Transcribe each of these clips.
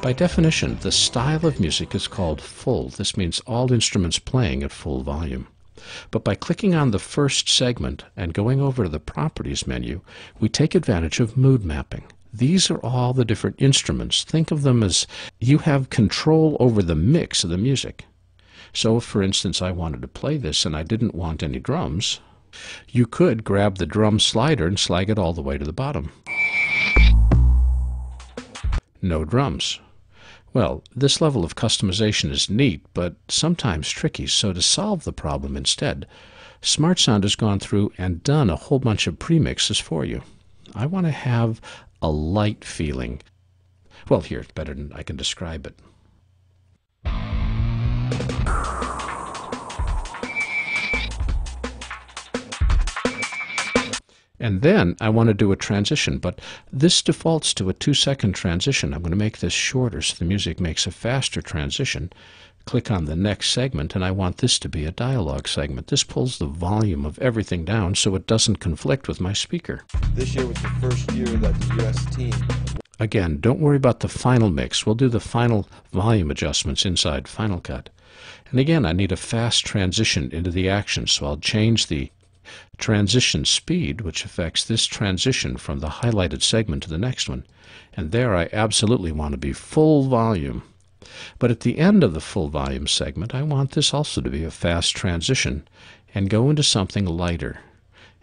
By definition, the style of music is called full. This means all instruments playing at full volume. But by clicking on the first segment and going over to the Properties menu, we take advantage of mood mapping. These are all the different instruments. Think of them as you have control over the mix of the music. So, if, for instance, I wanted to play this and I didn't want any drums, you could grab the drum slider and slide it all the way to the bottom. No drums. Well, this level of customization is neat, but sometimes tricky, so to solve the problem instead, SmartSound has gone through and done a whole bunch of premixes for you. I want to have a light feeling. Well, here, better than I can describe it. And then I want to do a transition, but this defaults to a two second transition. I'm going to make this shorter so the music makes a faster transition. Click on the next segment, and I want this to be a dialogue segment. This pulls the volume of everything down so it doesn't conflict with my speaker. This year was the first year that the U.S. team. Again, don't worry about the final mix. We'll do the final volume adjustments inside Final Cut. And again, I need a fast transition into the action, so I'll change the transition speed, which affects this transition from the highlighted segment to the next one. And there I absolutely want to be full volume. But at the end of the full volume segment, I want this also to be a fast transition and go into something lighter.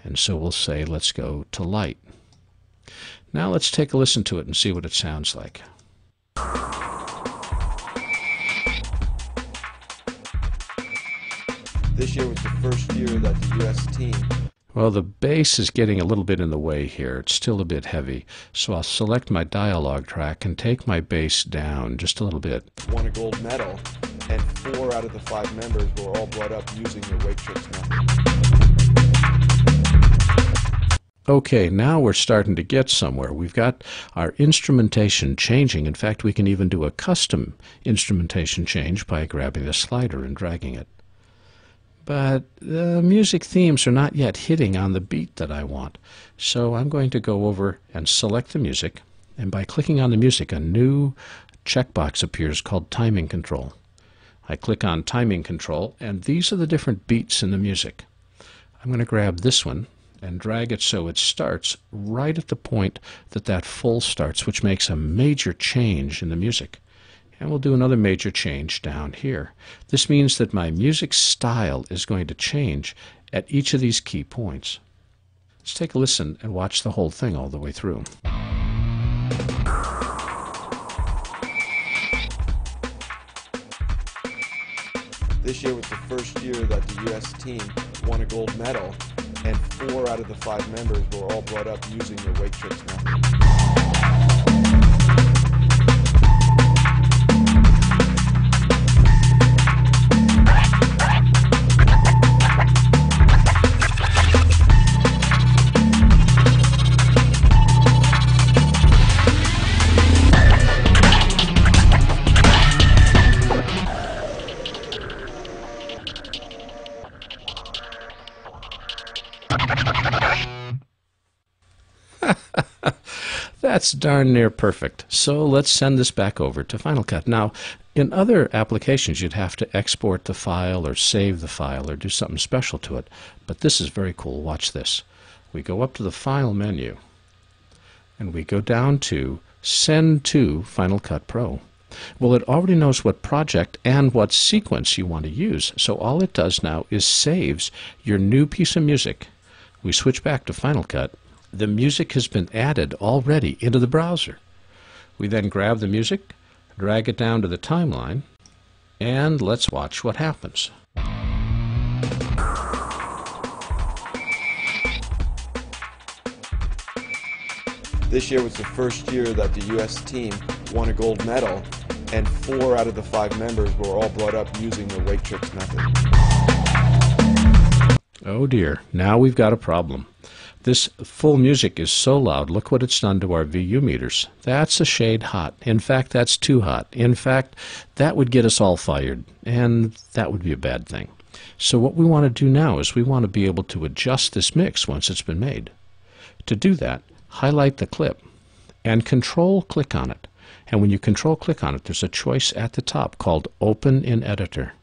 And so we'll say, let's go to light. Now let's take a listen to it and see what it sounds like. This year was the first year that the U.S. team. Well, the bass is getting a little bit in the way here. It's still a bit heavy. So I'll select my dialogue track and take my bass down just a little bit. Won a gold medal, and four out of the five members were all brought up using the Waitrix method. Okay, now we're starting to get somewhere. We've got our instrumentation changing. In fact, we can even do a custom instrumentation change by grabbing the slider and dragging it but the music themes are not yet hitting on the beat that I want. So I'm going to go over and select the music, and by clicking on the music, a new checkbox appears called Timing Control. I click on Timing Control, and these are the different beats in the music. I'm going to grab this one and drag it so it starts right at the point that that full starts, which makes a major change in the music. And we'll do another major change down here. This means that my music style is going to change at each of these key points. Let's take a listen and watch the whole thing all the way through. This year was the first year that the U.S. team won a gold medal, and four out of the five members were all brought up using the Waitrix method. That's darn near perfect. So let's send this back over to Final Cut. Now, in other applications, you'd have to export the file or save the file or do something special to it. But this is very cool. Watch this. We go up to the File menu and we go down to Send to Final Cut Pro. Well, it already knows what project and what sequence you want to use. So all it does now is saves your new piece of music. We switch back to Final Cut the music has been added already into the browser. We then grab the music, drag it down to the timeline, and let's watch what happens. This year was the first year that the U.S. team won a gold medal, and four out of the five members were all brought up using the Waitrix method. Oh dear, now we've got a problem. This full music is so loud, look what it's done to our VU meters. That's a shade hot. In fact, that's too hot. In fact, that would get us all fired, and that would be a bad thing. So what we want to do now is we want to be able to adjust this mix once it's been made. To do that, highlight the clip and control click on it. And when you control click on it, there's a choice at the top called Open in Editor.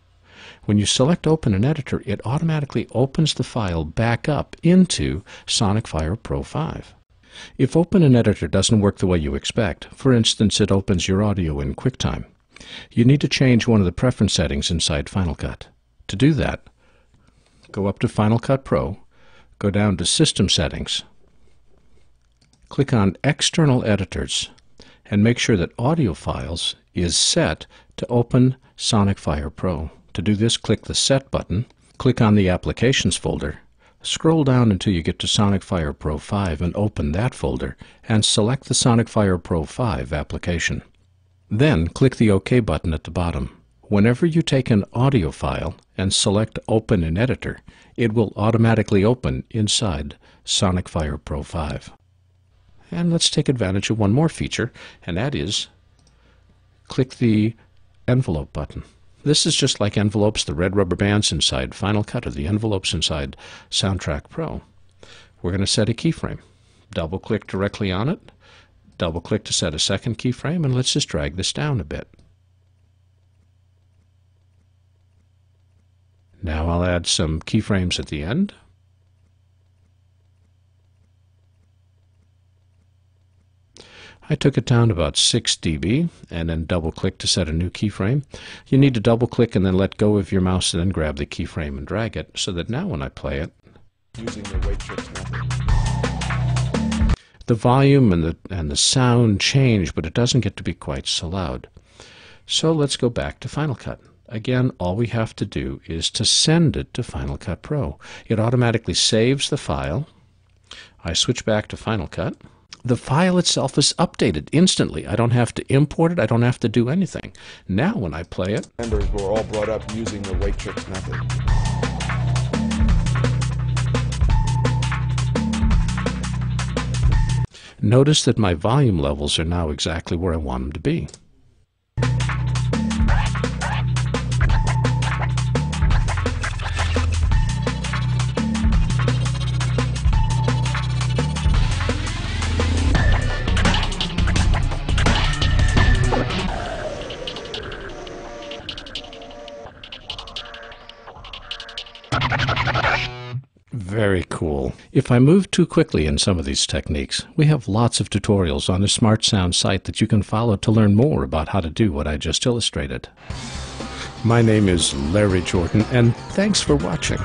When you select Open an Editor, it automatically opens the file back up into SonicFire Pro 5. If Open an Editor doesn't work the way you expect, for instance, it opens your audio in QuickTime, you need to change one of the preference settings inside Final Cut. To do that, go up to Final Cut Pro, go down to System Settings, click on External Editors, and make sure that Audio Files is set to open SonicFire Pro. To do this, click the Set button, click on the Applications folder, scroll down until you get to SonicFire Pro 5 and open that folder, and select the SonicFire Pro 5 application. Then click the OK button at the bottom. Whenever you take an audio file and select Open in Editor, it will automatically open inside SonicFire Pro 5. And let's take advantage of one more feature, and that is click the Envelope button. This is just like envelopes, the red rubber bands inside Final Cut or the envelopes inside Soundtrack Pro. We're going to set a keyframe. Double click directly on it, double click to set a second keyframe, and let's just drag this down a bit. Now I'll add some keyframes at the end. I took it down about 6 dB and then double click to set a new keyframe. You need to double click and then let go of your mouse and then grab the keyframe and drag it so that now when I play it, using the method. the volume and the, and the sound change, but it doesn't get to be quite so loud. So let's go back to Final Cut. Again, all we have to do is to send it to Final Cut Pro. It automatically saves the file. I switch back to Final Cut the file itself is updated instantly. I don't have to import it. I don't have to do anything. Now when I play it, Members were all brought up using the Waitrix method. notice that my volume levels are now exactly where I want them to be. Very cool. If I move too quickly in some of these techniques, we have lots of tutorials on the Smart Sound site that you can follow to learn more about how to do what I just illustrated. My name is Larry Jordan, and thanks for watching.